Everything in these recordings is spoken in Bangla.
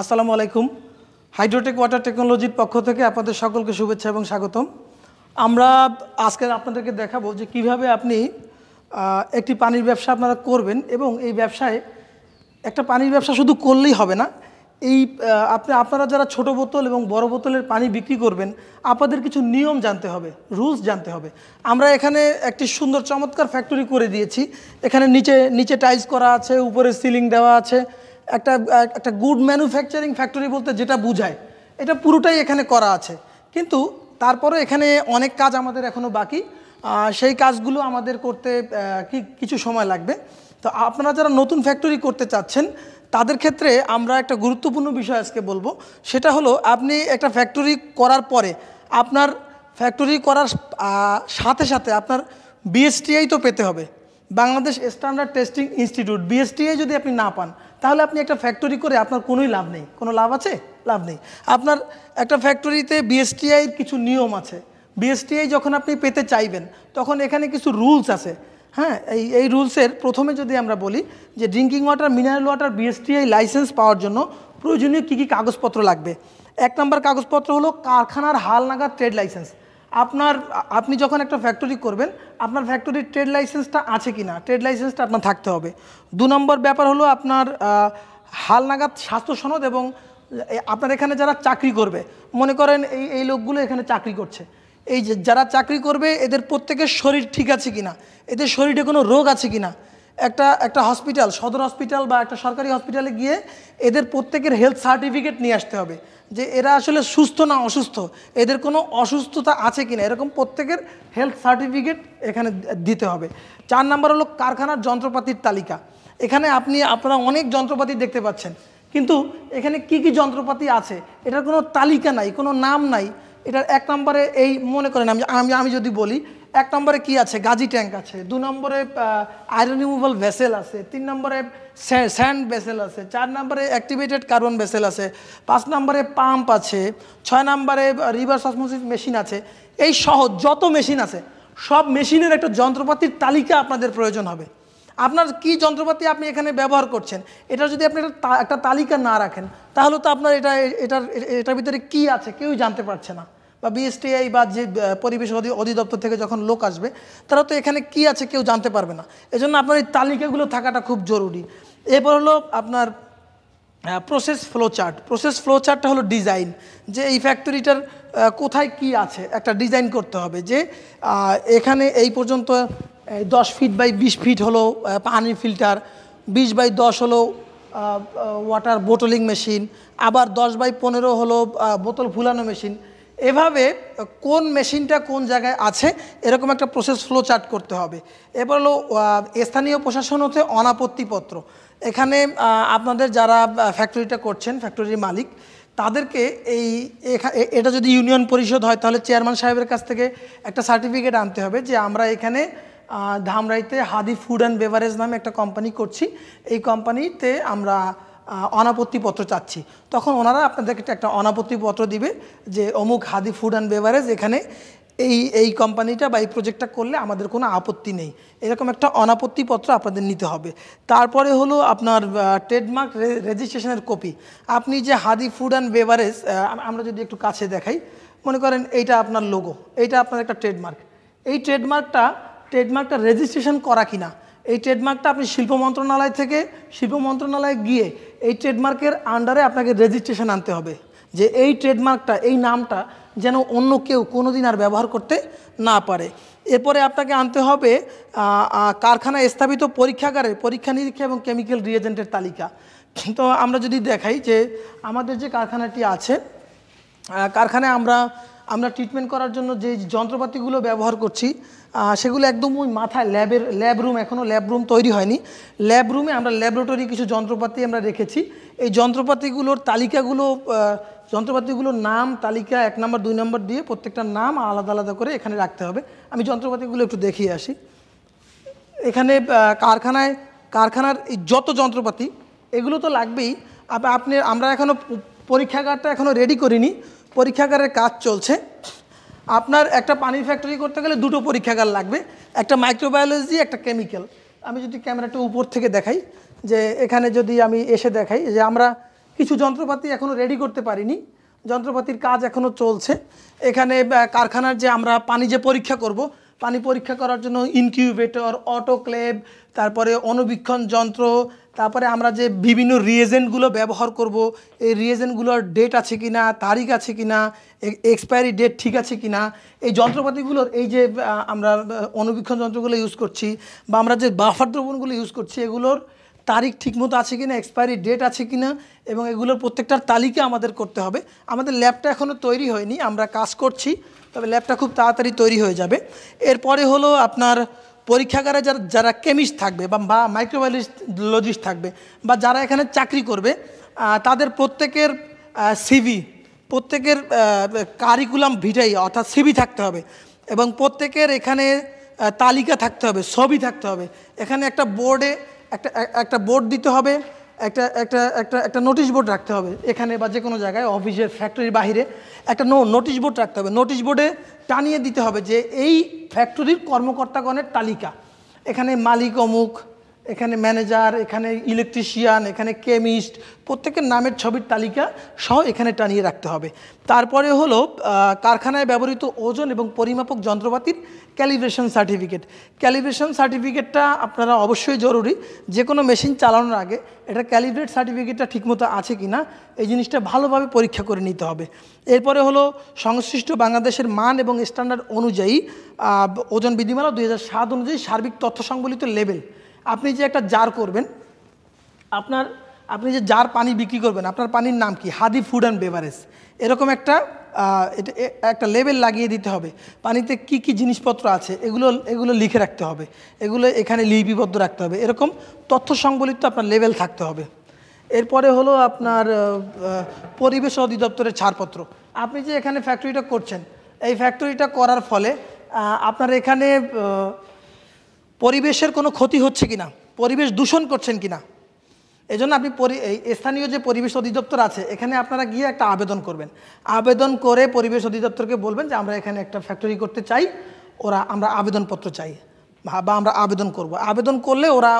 আসসালামু আলাইকুম। হাইড্রোটেক ওয়াটার টেকনোলজির পক্ষ থেকে আপনাদের সকলকে শুভেচ্ছা এবং স্বাগতম। আমরা আজকে আপনাদেরকে দেখাবো যে কীভাবে আপনি একটি পানির ব্যবসা আপনারা করবেন এবং এই ব্যবসায় একটা পানির ব্যবসা শুধু করলেই হবে না, এই আপনি, আপনারা যারা ছোট বোতল এবং বড় বোতলের পানি বিক্রি করবেন, আপনাদের কিছু নিয়ম জানতে হবে, রুলস জানতে হবে। আমরা এখানে একটি সুন্দর চমৎকার ফ্যাক্টরি করে দিয়েছি। এখানে নিচে নিচে টাইলস করা আছে, উপরে সিলিং দেওয়া আছে। একটা একটা গুড ম্যানুফ্যাকচারিং ফ্যাক্টরি বলতে যেটা বোঝায়, এটা পুরোটাই এখানে করা আছে। কিন্তু তারপরে এখানে অনেক কাজ আমাদের এখনও বাকি। সেই কাজগুলো আমাদের করতে কি, কিছু সময় লাগবে। তো আপনারা যারা নতুন ফ্যাক্টরি করতে চাচ্ছেন, তাদের ক্ষেত্রে আমরা একটা গুরুত্বপূর্ণ বিষয় আজকে বলব। সেটা হলো, আপনি একটা ফ্যাক্টরি করার পরে আপনার ফ্যাক্টরি করার সাথে সাথে আপনার বিএসটিআই তো পেতে হবে। Bangladesh Standard Testing Institute BSTI যদি আপনি না পান তাহলে আপনি একটা ফ্যাক্টরি করে আপনার কোনোই লাভ নেই। কোনো লাভ আছে? লাভ নেই। আপনার একটা ফ্যাক্টরিতে বিএসটিআইয়ের কিছু নিয়ম আছে। বিএসটিআই যখন আপনি পেতে চাইবেন, তখন এখানে কিছু রুলস আছে। হ্যাঁ এই এই রুলসের প্রথমে যদি আমরা বলি যে drinking water mineral water BSTI license পাওয়ার জন্য প্রয়োজনীয় কী কী কাগজপত্র লাগবে? এক নম্বর কাগজপত্র হলো কারখানার হালনাগাদ ট্রেড লাইসেন্স আপনার, আপনি যখন একটা ফ্যাক্টরি করবেন, আপনার ফ্যাক্টরির ট্রেড লাইসেন্সটা আছে কি না ট্রেড লাইসেন্সটা আপনার থাকতে হবে। দু নম্বর ব্যাপার হলো আপনার হালনাগাদ স্বাস্থ্য সনদ এবং আপনার এখানে যারা চাকরি করবে, মনে করেন এই এই লোকগুলো এখানে চাকরি করছে। এই যারা চাকরি করবে, এদের প্রত্যেকের শরীর ঠিক আছে কি না এদের শরীরে কোনো রোগ আছে কি না একটা একটা হসপিটাল সদর হসপিটাল বা একটা সরকারি হসপিটালে গিয়ে এদের প্রত্যেকের হেলথ সার্টিফিকেট নিয়ে আসতে হবে। যে এরা আসলে সুস্থ না অসুস্থ, এদের কোনো অসুস্থতা আছে কিনা, এরকম প্রত্যেকের হেলথ সার্টিফিকেট এখানে দিতে হবে। চার নাম্বার হলো কারখানার যন্ত্রপাতির তালিকা। এখানে আপনি, আপনারা অনেক যন্ত্রপাতি দেখতে পাচ্ছেন, কিন্তু এখানে কি কি যন্ত্রপাতি আছে, এটার কোনো তালিকা নাই, কোনো নাম নাই। এটার এক নম্বরে এই, মনে করেন আমি আমি আমি যদি বলি এক নম্বরে কি আছে? গাজি ট্যাঙ্ক আছে। দু নম্বরে আয়রন রিমুভাল ভেসেল আছে। তিন নম্বরে স্যান্ড ভেসেল আছে। চার নম্বরে অ্যাক্টিভেটেড কার্বন ভেসেল আছে। পাঁচ নম্বরে পাম্প আছে। ছয় নম্বরে রিভার্স অসমোসিস মেশিন আছে। এই সহ যত মেশিন আছে, সব মেশিনের একটা যন্ত্রপাতির তালিকা আপনাদের প্রয়োজন হবে। আপনার কি যন্ত্রপাতি আপনি এখানে ব্যবহার করছেন, এটা যদি আপনি একটা তালিকা না রাখেন, তাহলে তো আপনার এটা এটার এটার ভিতরে কি আছে, কেউই জানতে পারছে না। বা বিএসটিআই বা যে পরিবেশ অধি- অধিদপ্তর থেকে যখন লোক আসবে তারা তো এখানে কি আছে কেউ জানতে পারবে না। এজন্য আপনার এই তালিকাগুলো থাকাটা খুব জরুরি। এরপর হলো আপনার process flow chart process flow চার্টটা হলো ডিজাইন যে এই ফ্যাক্টরিটার কোথায় কি আছে একটা ডিজাইন করতে হবে। যে এখানে এই পর্যন্ত দশ ফিট বাই বিশ ফিট হলো আহ, পানি ফিল্টার বিশ বাই দশ হলো ওয়াটার বোটলিং মেশিন আবার দশ বাই পনেরো হলো বোতল ফুলানো মেশিন এভাবে কোন মেশিনটা কোন জায়গায় আছে, এরকম একটা প্রসেস ফ্লো চার্ট করতে হবে। এবার হলো স্থানীয় প্রশাসন হতে অনাপত্তিপত্র। এখানে আপনাদের যারা ফ্যাক্টরিটা করছেন ফ্যাক্টরির মালিক, তাদেরকে এই এটা যদি ইউনিয়ন পরিষদ হয়, তাহলে চেয়ারম্যান সাহেবের কাছ থেকে একটা সার্টিফিকেট আনতে হবে যে আমরা এখানে ধামরাইতে হাদি ফুড অ্যান্ড বেভারেজ নামে একটা কোম্পানি করছি। এই কোম্পানিতে আমরা অনাপত্তিপত্র চাচ্ছি। তখন ওনারা আপনাদেরকে একটা অনাপত্তিপত্র দিবে যে অমুক হাদি ফুড অ্যান্ড বেভারেজ এখানে এই এই কোম্পানিটা বা এই প্রজেক্টটা করলে আমাদের কোনো আপত্তি নেই। এরকম একটা অনাপত্তিপত্র আপনাদের নিতে হবে। তারপরে হলো আপনার ট্রেডমার্ক রেজিস্ট্রেশনের কপি আপনি যে হাদি ফুড অ্যান্ড বেভারেজ আমরা যদি একটু কাছে দেখাই, মনে করেন এইটা আপনার লোগো এইটা আপনার একটা ট্রেডমার্ক এই ট্রেডমার্কটা ট্রেডমার্কটা রেজিস্ট্রেশন করা কিনা এই ট্রেডমার্কটা আপনি শিল্প মন্ত্রণালয় থেকে শিল্প মন্ত্রণালয়ে গিয়ে এই ট্রেডমার্কের আন্ডারে আপনাকে রেজিস্ট্রেশন আনতে হবে যে এই ট্রেডমার্কটা, এই নামটা যেন অন্য কেউ কোনো দিন আর ব্যবহার করতে না পারে। এরপরে আপনাকে আনতে হবে কারখানায় স্থাপিত পরীক্ষাগারে পরীক্ষা নিরীক্ষা এবং কেমিক্যাল রিয়েজেন্টের তালিকা। তো আমরা যদি দেখাই যে আমাদের যে কারখানাটি আছে কারখানায় আমরা আমরা ট্রিটমেন্ট করার জন্য যে যন্ত্রপাতিগুলো ব্যবহার করছি সেগুলো একদম ওই মাথায় ল্যাবের, ল্যাব রুম এখনও ল্যাব রুম তৈরি হয়নি। ল্যাব রুমে আমরা ল্যাবরেটরি কিছু যন্ত্রপাতি আমরা রেখেছি। এই যন্ত্রপাতিগুলোর তালিকাগুলো যন্ত্রপাতিগুলোর নাম, তালিকা এক নম্বর, দুই নম্বর দিয়ে প্রত্যেকটা নাম আলাদা আলাদা করে এখানে রাখতে হবে। আমি যন্ত্রপাতিগুলো একটু দেখিয়ে আসি। এখানে কারখানায়, কারখানার যত যন্ত্রপাতি, এগুলো তো লাগবেই। আপনি, আমরা এখনও পরীক্ষাগারটা এখনও রেডি করিনি। পরীক্ষাগারের কাজ চলছে। আপনার একটা পানির ফ্যাক্টরি করতে গেলে দুটো পরীক্ষাগার লাগবে। একটা মাইক্রোবায়োলজি একটা কেমিক্যাল আমি যদি ক্যামেরাটা উপর থেকে দেখাই, যে এখানে যদি আমি এসে দেখাই, যে আমরা কিছু যন্ত্রপাতি এখনও রেডি করতে পারিনি। যন্ত্রপাতির কাজ এখনও চলছে। এখানে কারখানার যে আমরা পানি যে পরীক্ষা করব পানি পরীক্ষা করার জন্য ইনকিউবেটর অটোক্লেভ তারপরে অনুবীক্ষণ যন্ত্র, তারপরে আমরা যে বিভিন্ন রিয়েজেন্টগুলো ব্যবহার করব, এই রিয়েজেন্টগুলোর ডেট আছে কি না তারিখ আছে কি না এক্সপায়ারি ডেট ঠিক আছে কি না এই যন্ত্রপাতিগুলোর এই যে আমরা অনুবীক্ষণ যন্ত্রগুলো ইউজ করছি বা আমরা যে বাফার দ্রবণগুলো ইউজ করছি, এগুলোর তারিখ ঠিকমতো আছে কিনা এক্সপায়ারি ডেট আছে কিনা এবং এগুলোর প্রত্যেকটার তালিকা আমাদের করতে হবে। আমাদের ল্যাবটা এখনও তৈরি হয়নি, আমরা কাজ করছি। তবে ল্যাবটা খুব তাড়াতাড়ি তৈরি হয়ে যাবে। এরপরে হলো আপনার পরীক্ষাগারে যারা যারা কেমিস্ট থাকবে বা মাইক্রোবায়োলজিস্ট থাকবে বা যারা এখানে চাকরি করবে তাদের প্রত্যেকের সিভি প্রত্যেকের কারিকুলাম ভিটাই অর্থাৎ সিভি থাকতে হবে এবং প্রত্যেকের এখানে তালিকা থাকতে হবে, ছবি থাকতে হবে। এখানে একটা বোর্ডে একটা একটা বোর্ড দিতে হবে একটা একটা একটা একটা নোটিশ বোর্ড রাখতে হবে। এখানে বা যে কোনো জায়গায় অফিসের ফ্যাক্টরির বাহিরে একটা নো নোটিশ বোর্ড রাখতে হবে। নোটিশ বোর্ডে টানিয়ে দিতে হবে যে এই ফ্যাক্টরির কর্মকর্তাগণের তালিকা। এখানে মালিক অমুক এখানে ম্যানেজার এখানে ইলেকট্রিশিয়ান এখানে কেমিস্ট প্রত্যেকের নামের ছবির তালিকা সহ এখানে টানিয়ে রাখতে হবে। তারপরে হলো কারখানায় ব্যবহৃত ওজন এবং পরিমাপক যন্ত্রপাতির ক্যালিব্রেশন সার্টিফিকেট ক্যালিব্রেশন সার্টিফিকেটটা আপনারা অবশ্যই জরুরি। যে কোনো মেশিন চালানোর আগে এটা ক্যালিব্রেট সার্টিফিকেটটা ঠিকমতো আছে কি না এই জিনিসটা ভালোভাবে পরীক্ষা করে নিতে হবে। এরপরে হলো, সংশ্লিষ্ট বাংলাদেশের মান এবং স্ট্যান্ডার্ড অনুযায়ী ওজন বিধিমালা দুই অনুযায়ী সার্বিক তথ্য সংবলিত লেভেল আপনি যে একটা জার করবেন, আপনার, আপনি যে জার পানি বিক্রি করবেন, আপনার পানির নাম কি? হাদি ফুড অ্যান্ড বেভারেজ এরকম একটা এটা একটা লেবেল লাগিয়ে দিতে হবে। পানিতে কি কি জিনিসপত্র আছে, এগুলো এগুলো লিখে রাখতে হবে। এগুলো এখানে লিপিবদ্ধ রাখতে হবে। এরকম তথ্য সংবলিত আপনার লেবেল থাকতে হবে। এরপরে হলো আপনার পরিবেশ অধিদপ্তরের ছাড়পত্র। আপনি যে এখানে ফ্যাক্টরিটা করছেন, এই ফ্যাক্টরিটা করার ফলে আপনার এখানে পরিবেশের কোনো ক্ষতি হচ্ছে কিনা? পরিবেশ দূষণ করছেন কিনা? এই জন্য আপনি এই স্থানীয় যে পরিবেশ অধিদপ্তর আছে, এখানে আপনারা গিয়ে একটা আবেদন করবেন। আবেদন করে পরিবেশ অধিদপ্তরকে বলবেন যে, আমরা এখানে একটা ফ্যাক্টরি করতে চাই, ওরা, আমরা আবেদনপত্র চাই। বা আমরা আবেদন করব। আবেদন করলে ওরা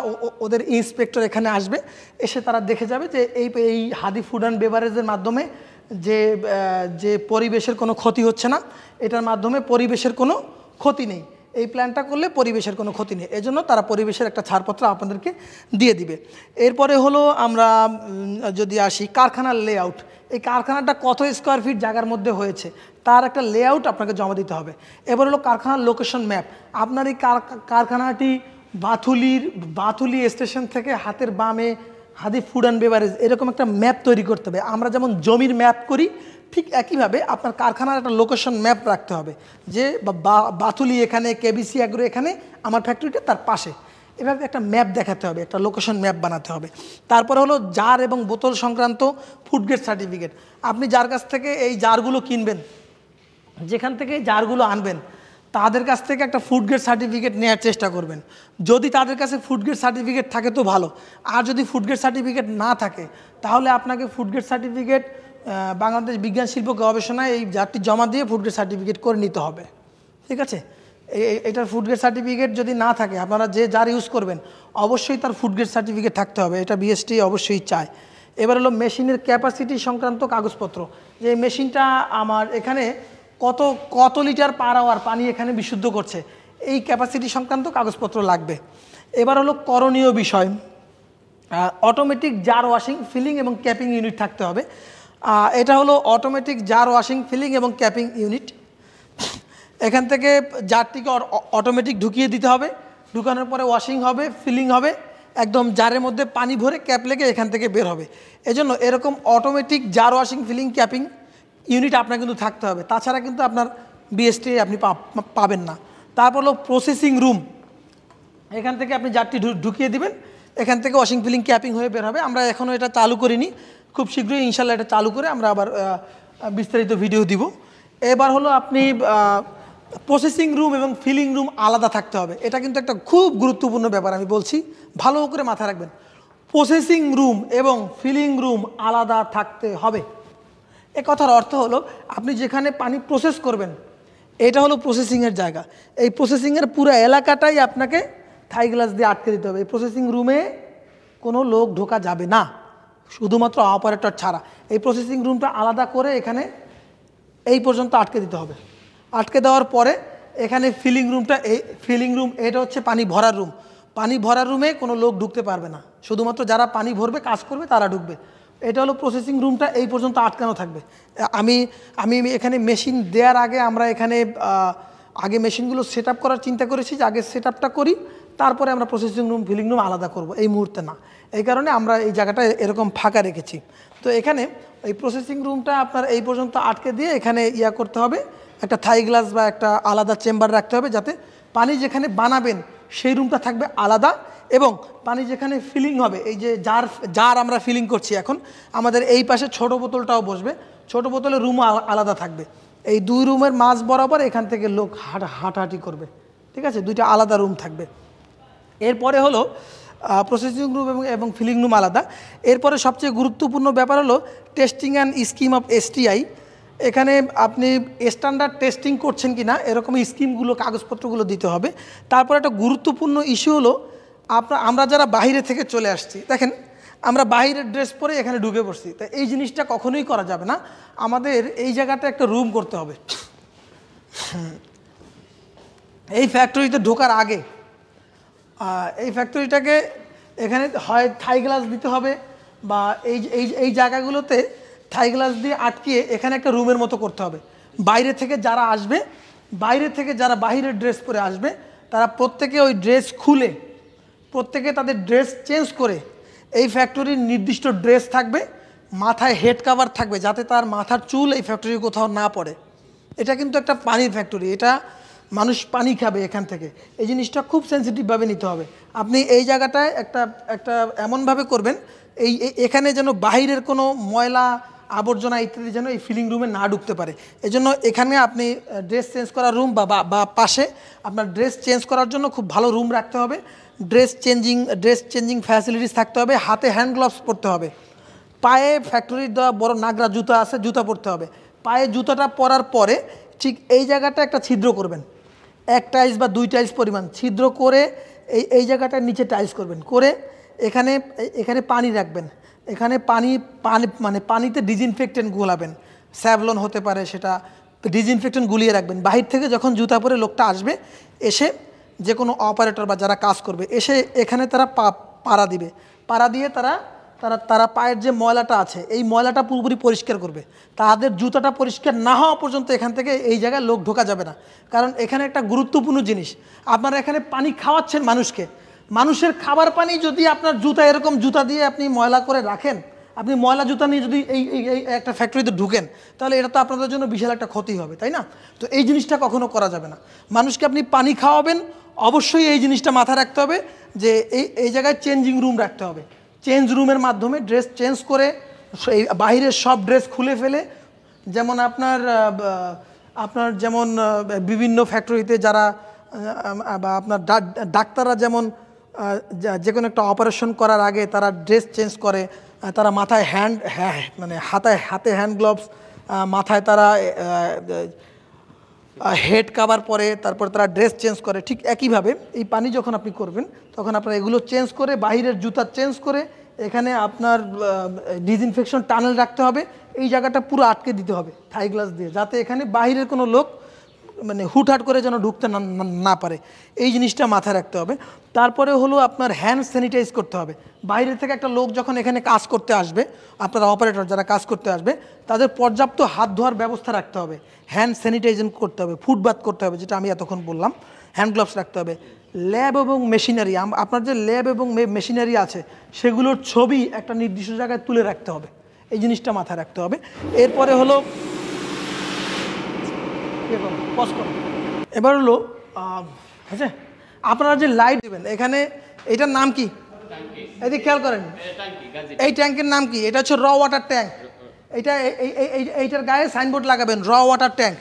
ওদের ইন্সপেক্টর এখানে আসবে, এসে তারা দেখে যাবে যে, এই এই হাদি ফুড অ্যান্ড বেভারেজের মাধ্যমে যে যে পরিবেশের কোনো ক্ষতি হচ্ছে না, এটার মাধ্যমে পরিবেশের কোনো ক্ষতি নেই। এই প্ল্যানটা করলে পরিবেশের কোনো ক্ষতি নেই। এজন্য তারা পরিবেশের একটা ছাড়পত্র আপনাদেরকে দিয়ে দিবে। এরপরে হলো আমরা যদি আসি কারখানার লেআউট এই কারখানাটা কত স্কোয়ার ফিট জায়গার মধ্যে হয়েছে, তার একটা লেআউট আপনাকে জমা দিতে হবে। এবার হলো কারখানার লোকেশন ম্যাপ আপনার এই কার- কারখানাটি বাথুলির বাথুলি স্টেশন থেকে হাতের বামে হাদি ফুড অ্যান্ড বেভারেজ এরকম একটা ম্যাপ তৈরি করতে হবে। আমরা যেমন জমির ম্যাপ করি ঠিক একইভাবে আপনার কারখানার একটা লোকেশন ম্যাপ রাখতে হবে। যে বাথুলি এখানে কেবিসি অ্যাগ্রো এখানে, আমার ফ্যাক্টরিটা তার পাশে। এভাবে একটা ম্যাপ দেখাতে হবে, একটা লোকেশন ম্যাপ বানাতে হবে। তারপরে হলো জার এবং বোতল সংক্রান্ত ফুড গ্রেড সার্টিফিকেট আপনি যার কাছ থেকে এই জারগুলো কিনবেন, যেখান থেকে জারগুলো আনবেন, তাদের কাছ থেকে একটা ফুড গ্রেড সার্টিফিকেট নেওয়ার চেষ্টা করবেন। যদি তাদের কাছে ফুড গ্রেড সার্টিফিকেট থাকে তো ভালো। আর যদি ফুড গ্রেড সার্টিফিকেট না থাকে, তাহলে আপনাকে ফুড গ্রেড সার্টিফিকেট বাংলাদেশ বিজ্ঞান শিল্প গবেষণায় এই জারটি জমা দিয়ে ফুড গ্রেড সার্টিফিকেট করে নিতে হবে। ঠিক আছে? এটার ফুড গ্রেড সার্টিফিকেট যদি না থাকে, আপনারা যে যার ইউজ করবেন, অবশ্যই তার ফুড গ্রেড সার্টিফিকেট থাকতে হবে। এটা বিএসটি অবশ্যই চায়। এবার হলো মেশিনের ক্যাপাসিটি সংক্রান্ত কাগজপত্র। যে মেশিনটা আমার এখানে কত কত লিটার পার আওয়ার পানি এখানে বিশুদ্ধ করছে, এই ক্যাপাসিটি সংক্রান্ত কাগজপত্র লাগবে। এবার হলো করণীয় বিষয়। অটোমেটিক জার ওয়াশিং ফিলিং এবং ক্যাপিং ইউনিট থাকতে হবে। এটা হলো অটোমেটিক জার ওয়াশিং ফিলিং এবং ক্যাপিং ইউনিট এখান থেকে জারটিকে অটোমেটিক ঢুকিয়ে দিতে হবে। ঢুকানোর পরে ওয়াশিং হবে ফিলিং হবে। একদম জারের মধ্যে পানি ভরে ক্যাপ লেগে এখান থেকে বের হবে। এজন্য এরকম automatic jar washing filling capping unit আপনার কিন্তু থাকতে হবে। তাছাড়া কিন্তু আপনার বিএসটি আপনি পাবেন না। তারপর হলো প্রসেসিং রুম এখান থেকে আপনি জারটি ঢুকিয়ে দিবেন। এখান থেকে ওয়াশিং ফিলিং ক্যাপিং হয়ে বের হবে। আমরা এখনও এটা চালু করিনি। খুব শীঘ্রই ইনশাল্লাহ এটা চালু করে আমরা আবার বিস্তারিত ভিডিও দিব। এবার হলো আপনি প্রসেসিং রুম এবং ফিলিং রুম আলাদা থাকতে হবে। এটা কিন্তু একটা খুব গুরুত্বপূর্ণ ব্যাপার আমি বলছি। ভালো করে মাথায় রাখবেন। প্রসেসিং রুম এবং ফিলিং রুম আলাদা থাকতে হবে। এ কথার অর্থ হলো, আপনি যেখানে পানি প্রসেস করবেন, এটা হলো প্রসেসিংয়ের জায়গা। এই প্রসেসিংয়ের পুরো এলাকাটাই আপনাকে থাই গ্লাস দিয়ে আটকে দিতে হবে। এই প্রসেসিং রুমে কোনো লোক ঢোকা যাবে না। শুধুমাত্র অপারেটর ছাড়া। এই প্রসেসিং রুমটা আলাদা করে এখানে এই পর্যন্ত আটকে দিতে হবে। আটকে দেওয়ার পরে এখানে ফিলিং রুমটা এই ফিলিং রুম এটা হচ্ছে পানি ভরার রুম পানি ভরার রুমে কোনো লোক ঢুকতে পারবে না। শুধুমাত্র যারা পানি ভরবে, কাজ করবে, তারা ঢুকবে। এটা হলো প্রসেসিং রুমটা এই পর্যন্ত আটকানো থাকবে। আমি আমি এখানে মেশিন দেওয়ার আগে আমরা এখানে আগে মেশিনগুলো সেট করার চিন্তা করেছি যে আগে সেট করি, তারপরে আমরা প্রসেসিং রুম ফিলিং রুম আলাদা করব। এই মুহূর্তে না। এই কারণে আমরা এই জায়গাটা এরকম ফাঁকা রেখেছি। তো এখানে এই প্রসেসিং রুমটা আপনার এই পর্যন্ত আটকে দিয়ে এখানে ইয়া করতে হবে। একটা থাই গ্লাস বা একটা আলাদা চেম্বার রাখতে হবে যাতে পানি যেখানে বানাবেন সেই রুমটা থাকবে আলাদা এবং পানি যেখানে ফিলিং হবে, এই যে যার যার আমরা ফিলিং করছি এখন, আমাদের এই পাশে ছোট বোতলটাও বসবে। ছোট বোতলের আলা- আলাদা থাকবে। এই দুই রুমের মাঝ বরাবর এখান থেকে লোক হাঁটা, হাঁটাহাঁটি করবে। ঠিক আছে? দুইটা আলাদা রুম থাকবে। এরপরে হলো প্রসেসিং রুম এবং এবং ফিলিং রুম আলাদা। এরপরে সবচেয়ে গুরুত্বপূর্ণ ব্যাপার হলো testing and scheme of STI এখানে আপনি স্ট্যান্ডার্ড টেস্টিং করছেন কি না এরকম স্কিমগুলো কাগজপত্রগুলো দিতে হবে। তারপর একটা গুরুত্বপূর্ণ ইস্যু হলো আপনার আমরা যারা বাইরে থেকে চলে আসছি, দেখেন, আমরা বাইরের ড্রেস পরে এখানে ঢুকে পড়ছি। তা এই জিনিসটা কখনোই করা যাবে না। আমাদের এই জায়গাটা একটা রুম করতে হবে। এই ফ্যাক্টরিতে ঢোকার আগে এই ফ্যাক্টরিটাকে এখানে হয় থাই গ্লাস দিতে হবে বা এই এই এই জায়গাগুলোতে থাই গ্লাস দিয়ে আটকিয়ে এখানে একটা রুমের মতো করতে হবে। বাইরে থেকে যারা আসবে, বাইরে থেকে যারা বাইরের ড্রেস পরে আসবে, তারা প্রত্যেকে ওই ড্রেস খুলে, প্রত্যেকে তাদের ড্রেস চেঞ্জ করে, এই ফ্যাক্টরির নির্দিষ্ট ড্রেস থাকবে, মাথায় হেড কাভার থাকবে, যাতে তার মাথার চুল এই ফ্যাক্টরির কোথাও না পড়ে। এটা কিন্তু একটা পানির ফ্যাক্টরি এটা মানুষ পানি খাবে এখান থেকে। এই জিনিসটা খুব সেন্সিটিভভাবে নিতে হবে। আপনি এই জায়গাটায় একটা একটা এমনভাবে করবেন, এই এখানে যেন বাহিরের কোনো ময়লা, আবর্জনা ইত্যাদি যেন এই ফিলিং রুমে না ঢুকতে পারে। এজন্য এখানে আপনি ড্রেস চেঞ্জ করার রুম বা- বা পাশে আপনার ড্রেস চেঞ্জ করার জন্য খুব ভালো রুম রাখতে হবে। Dress changing dress changing facilities থাকতে হবে। হাতে হ্যান্ড গ্লাভস পরতে হবে। পায়ে ফ্যাক্টরির দেওয়া বড় নাগরা জুতা আছে, জুতা পরতে হবে। পায়ে জুতাটা পরার পরে ঠিক এই জায়গাটা একটা ছিদ্র করবেন। এক টাইলস বা দুই টাইলস পরিমাণ ছিদ্র করে এই এই জায়গাটার নিচে টাইলস করবেন। করে এখানে এখানে পানি রাখবেন। এখানে পানি পানি মানে পানিতে ডিসইনফেক্টেন্ট গোলাবেন। স্যাভলন হতে পারে সেটা ডিসইনফেক্টেন্ট গুলিয়ে রাখবেন। বাহির থেকে যখন জুতা পরে লোকটা আসবে, এসে যে কোনো অপারেটর বা যারা কাজ করবে, এসে এখানে তারা পা, পাড়া দিবে। পাড়া দিয়ে তারা তারা তারা পায়ের যে ময়লাটা আছে, এই ময়লাটা পুরোপুরি পরিষ্কার করবে। তাদের জুতাটা পরিষ্কার না হওয়া পর্যন্ত এখান থেকে এই জায়গায় লোক ঢোকা যাবে না। কারণ এখানে একটা গুরুত্বপূর্ণ জিনিস, আপনারা এখানে পানি খাওয়াচ্ছেন মানুষকে। মানুষের খাবার পানি যদি আপনার জুতা, এরকম জুতা দিয়ে আপনি ময়লা করে রাখেন, আপনি ময়লা জুতা নিয়ে যদি এই এই একটা ফ্যাক্টরিতে ঢুকেন, তাহলে এটা তো আপনাদের জন্য বিশাল একটা ক্ষতি হবে, তাই না? তো এই জিনিসটা কখনো করা যাবে না। মানুষকে আপনি পানি খাওয়াবেন, অবশ্যই এই জিনিসটা মাথায় রাখতে হবে যে এই এই জায়গায় চেঞ্জিং রুম রাখতে হবে। চেঞ্জ রুমের মাধ্যমে ড্রেস চেঞ্জ করে, এই বাহিরের সব ড্রেস খুলে ফেলে। যেমন আপনার আপনার যেমন বিভিন্ন ফ্যাক্টরিতে যারা বা আপনার ডাক্তাররা যেমন যে কোনো একটা অপারেশন করার আগে তারা ড্রেস চেঞ্জ করে তারা মাথায় হ্যান্ড হ্যাঁ মানে হাতায়, হাতে হ্যান্ড গ্লোভস মাথায় তারা হেড কাবার পরে, তারপর তারা ড্রেস চেঞ্জ করে, ঠিক একইভাবে এই পানি যখন আপনি করবেন, তখন আপনার এগুলো চেঞ্জ করে, বাহিরের জুতা চেঞ্জ করে, এখানে আপনার ডিসইনফেকশন টানেল রাখতে হবে, এই জায়গাটা পুরো আটকে দিতে হবে থাই গ্লাস দিয়ে, যাতে এখানে বাহিরের কোনো লোক মানে হুটহাট করে যেন ঢুকতে না পারে। এই জিনিসটা মাথায় রাখতে হবে। তারপরে হলো আপনার হ্যান্ড স্যানিটাইজ করতে হবে। বাইরে থেকে একটা লোক যখন এখানে কাজ করতে আসবে, আপনারা অপারেটর যারা কাজ করতে আসবে, তাদের পর্যাপ্ত হাত ধোয়ার ব্যবস্থা রাখতে হবে। হ্যান্ড স্যানিটাইজেশন করতে হবে ফুটবাথ করতে হবে, যেটা আমি এতক্ষণ বললাম। হ্যান্ড গ্লাভস রাখতে হবে। ল্যাব এবং মেশিনারি আপনার যে ল্যাব এবং মেশিনারি আছে, সেগুলোর ছবি একটা নির্দিষ্ট জায়গায় তুলে রাখতে হবে। এই জিনিসটা মাথায় রাখতে হবে। এরপরে হলো করো, এবার হলো হয়েছে আপনারা যে লাইট দেবেন এখানে এটার নাম কি? এদিকে খেয়াল করেন। এই ট্যাঙ্কের নাম কি? এটা হচ্ছে র ওয়াটার ট্যাঙ্ক এটা এই- এই- এই- এই- এইটার গায়ে সাইনবোর্ড লাগাবেন র ওয়াটার ট্যাঙ্ক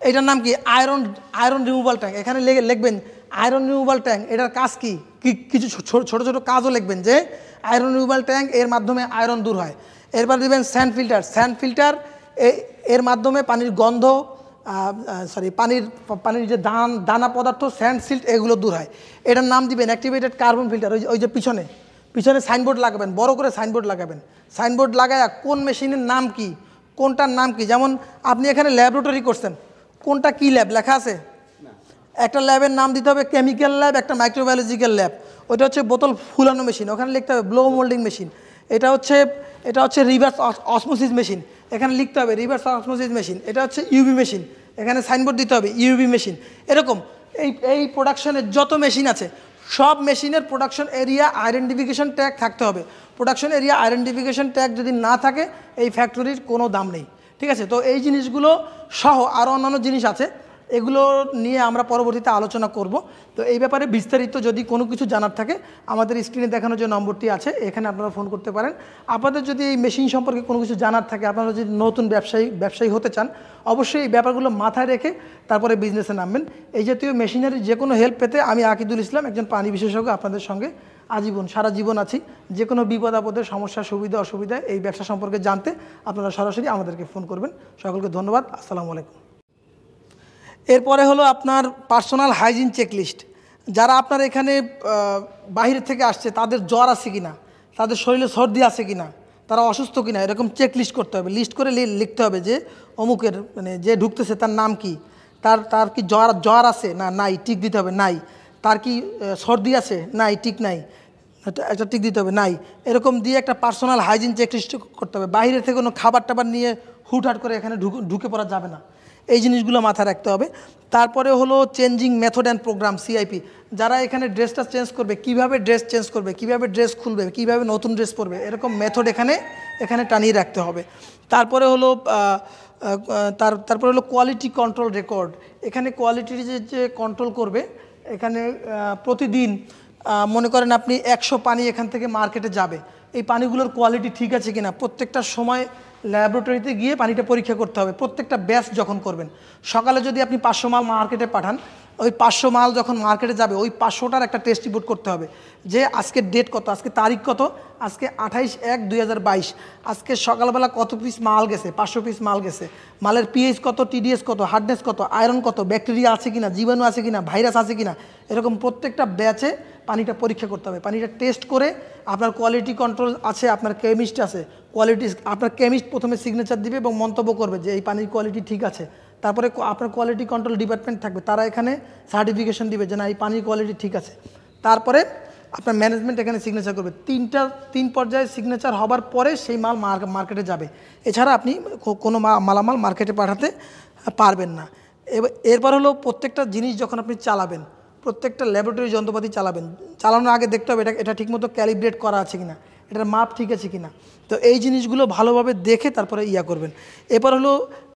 এটার নাম কি? আয়রন আয়রন রিমুভাল ট্যাঙ্ক এখানে লিখবেন আয়রন রিমুভাল ট্যাঙ্ক এটার কাজ কি? কি- কিছু ছোট ছোট কাজও লিখবেন যে আয়রন রিমুভাল ট্যাঙ্ক এর মাধ্যমে আয়রন দূর হয়। এরপর দেবেন স্যান্ড ফিল্টার স্যান্ড ফিল্টার এর মাধ্যমে পানির গন্ধ সরি পানির পানির যে দান দানা পদার্থ স্যান্ড সিল্ট এগুলো দূর হয়। এটার নাম দিবেন অ্যাক্টিভেটেড কার্বন ফিল্টার ওই যে ওই যে পিছনে। পিছনে সাইনবোর্ড লাগাবেন বড় করে সাইনবোর্ড লাগাবেন। সাইনবোর্ড লাগায় কোন মেশিনের নাম কি কোনটার নাম কি? যেমন আপনি এখানে ল্যাবরেটরি করছেন কোনটা কি ল্যাব লেখা আছে? একটা ল্যাবের নাম দিতে হবে কেমিক্যাল ল্যাব একটা মাইক্রোবায়োলজিক্যাল ল্যাব ওইটা হচ্ছে বোতল ফুলানো মেশিন ওখানে লিখতে হবে ব্লো মোল্ডিং মেশিন এটা হচ্ছে এটা হচ্ছে রিভার্স অসমোসিস মেশিন এখানে লিখতে হবে রিভার্স অসমোসিস মেশিন। এটা হচ্ছে ইউবি মেশিন। এখানে সাইনবোর্ড দিতে হবে ইউবি মেশিন। এরকম এই এই প্রোডাকশনের যত মেশিন আছে, সব মেশিনের প্রোডাকশন এরিয়া আইডেন্টিফিকেশন ট্যাগ থাকতে হবে। প্রোডাকশন এরিয়া আইডেন্টিফিকেশন ট্যাগ যদি না থাকে, এই ফ্যাক্টরির কোনো দাম নেই। ঠিক আছে? তো এই জিনিসগুলো সহ আরও অন্যান্য জিনিস আছে। এগুলো নিয়ে আমরা পরবর্তীতে আলোচনা করব। তো এই ব্যাপারে বিস্তারিত যদি কোনো কিছু জানার থাকে, আমাদের স্ক্রিনে দেখানো যে নম্বরটি আছে, এখানে আপনারা ফোন করতে পারেন। আপনাদের যদি এই মেশিন সম্পর্কে কোনো কিছু জানার থাকে, আপনারা যদি নতুন ব্যবসায়ী ব্যবসায়ী হতে চান, অবশ্যই এই ব্যাপারগুলো মাথায় রেখে তারপরে বিজনেসে নামবেন। এই জাতীয় মেশিনারি যে কোনো হেল্প পেতে আমি আকিদুল ইসলাম, একজন পানি বিশেষজ্ঞ আপনাদের সঙ্গে আজীবন, সারা জীবন আছি। যে কোনো বিপদ, আপদে, সমস্যা, সুবিধা, অসুবিধা এই ব্যবসা সম্পর্কে জানতে আপনারা সরাসরি আমাদেরকে ফোন করবেন। সকলকে ধন্যবাদ। আসসালামু আলাইকুম। এরপরে হলো আপনার পার্সোনাল হাইজিন চেকলিস্ট যারা আপনার এখানে বাইরে থেকে আসছে, তাদের জ্বর আছে কি না তাদের শরীরে সর্দি আছে কি না তারা অসুস্থ কিনা? এরকম চেক লিস্ট করতে হবে। লিস্ট করে লিখতে হবে যে, অমুকের মানে যে ঢুকতেছে তার নাম কি? তার তার কি জ্বর জ্বর আছে? না, নাই, টিক দিতে হবে, নাই। তার কি সর্দি আছে? নাই, টিক নাই। একটা টিক দিতে হবে, নাই। এরকম দিয়ে একটা পার্সোনাল হাইজিন চেক লিস্ট করতে হবে। বাইরে থেকে কোনো খাবার টাবার নিয়ে হুটহাট করে এখানে ঢুকে পড়া যাবে না। এই জিনিসগুলো মাথায় রাখতে হবে। তারপরে হলো changing method and program CIP যারা এখানে ড্রেসটা চেঞ্জ করবে, কীভাবে ড্রেস চেঞ্জ করবে, কীভাবে ড্রেস খুলবে, কীভাবে নতুন ড্রেস পরবে, এরকম মেথড এখানে এখানে টানিয়ে রাখতে হবে। তারপরে হলো তার, তারপরে হলো কোয়ালিটি কন্ট্রোল রেকর্ড এখানে কোয়ালিটির যে যে কন্ট্রোল করবে, এখানে প্রতিদিন মনে করেন আপনি একশো পানি এখান থেকে মার্কেটে যাবে। এই পানিগুলোর কোয়ালিটি ঠিক আছে কিনা, প্রত্যেকটা সময় ল্যাবরেটরিতে গিয়ে পানিটা পরীক্ষা করতে হবে। প্রত্যেকটা ব্যাচ যখন করবেন। সকালে যদি আপনি পাঁচশো মাল মার্কেটে পাঠান, ওই পাঁচশো মাল যখন মার্কেটে যাবে, ওই পাঁচশোটার একটা টেস্ট রিপোর্ট করতে হবে। যে আজকের ডেট কত, আজকে তারিখ কত, আজকে আঠাইশ এক দুই আজকে সকালবেলা কত পিস মাল গেছে, পাঁচশো পিস মাল গেছে, মালের পিএইচ কত টিডিএস কত হার্ডনেস কত আয়রন কত ব্যাকটেরিয়া আছে কিনা, জীবাণু আছে কিনা ভাইরাস আছে কিনা, এরকম প্রত্যেকটা ব্যাচে পানিটা পরীক্ষা করতে হবে। পানিটা টেস্ট করে আপনার কোয়ালিটি কন্ট্রোল আছে, আপনার কেমিস্ট আছে। কোয়ালিটি আপনার কেমিস্ট প্রথমে সিগনেচার দিবে এবং মন্তব্য করবে যে এই পানির কোয়ালিটি ঠিক আছে। তারপরে আপনার কোয়ালিটি কন্ট্রোল ডিপার্টমেন্ট থাকবে। তারা এখানে সার্টিফিকেশন দিবে যে না, এই পানির কোয়ালিটি ঠিক আছে। তারপরে আপনার ম্যানেজমেন্ট এখানে সিগনেচার করবে। তিনটা, তিন পর্যায়ে সিগনেচার হবার পরে সেই মাল মার্ক- মার্কেটে যাবে। এছাড়া আপনি কোনো মালামাল মার্কেটে পাঠাতে পারবেন না। এবার এরপর হলো প্রত্যেকটা জিনিস যখন আপনি চালাবেন প্রত্যেকটা ল্যাবরেটরি যন্ত্রপাতি চালাবেন। চালানোর আগে দেখতে হবে এটা এটা ঠিকমতো ক্যালিব্রেট করা আছে কি না এটার মাপ ঠিক আছে কি না তো এই জিনিসগুলো ভালোভাবে দেখে তারপরে ইয়া করবেন। এরপর হলো